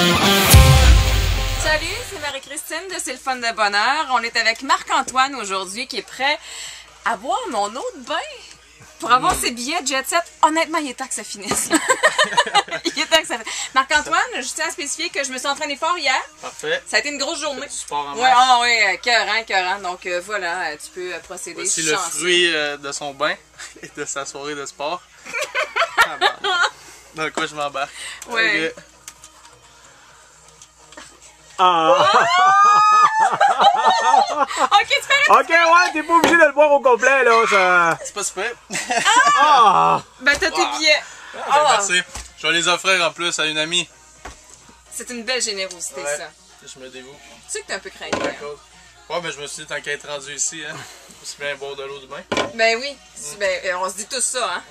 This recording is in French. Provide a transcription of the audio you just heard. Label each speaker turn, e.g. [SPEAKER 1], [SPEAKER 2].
[SPEAKER 1] Salut, c'est Marie-Christine de C'est le fun de bonheur. On est avec Marc-Antoine aujourd'hui qui est prêt à boire mon de bain. Pour avoir ses billets de jet set, honnêtement, il est temps que ça finisse. il est temps que ça finisse. Marc-Antoine, je tiens à spécifier que je me suis entraîné fort hier.
[SPEAKER 2] Parfait.
[SPEAKER 1] Ça a été une grosse journée.
[SPEAKER 2] Du sport en
[SPEAKER 1] Ouais, ah ouais, cœurant, cœurant. Donc euh, voilà, euh, tu peux euh, procéder.
[SPEAKER 2] Voici le fruit euh, de son bain et de sa soirée de sport. Ah, bon. Dans quoi je m'embarque.
[SPEAKER 1] Ouais.
[SPEAKER 2] Ok.
[SPEAKER 3] Ah!
[SPEAKER 1] Ok, tu fais
[SPEAKER 3] Ok, ouais, t'es pas obligé de le boire au complet, là. Ça...
[SPEAKER 2] C'est pas super.
[SPEAKER 3] Ah!
[SPEAKER 1] Ben t'as tes billets.
[SPEAKER 2] Ben,
[SPEAKER 1] Ah.
[SPEAKER 2] merci. Je vais les offrir en plus à une amie.
[SPEAKER 1] C'est une belle générosité,
[SPEAKER 2] Ouais.
[SPEAKER 1] ça.
[SPEAKER 2] Je me dévoue.
[SPEAKER 1] Tu sais que t'es un peu craqué. hein?
[SPEAKER 2] D'accord. Ouais, mais je me suis dit, tant qu'à être rendu ici, hein, aussi bien boire de l'eau du bain.
[SPEAKER 1] Ben oui, ben, euh, on se dit tout ça, hein.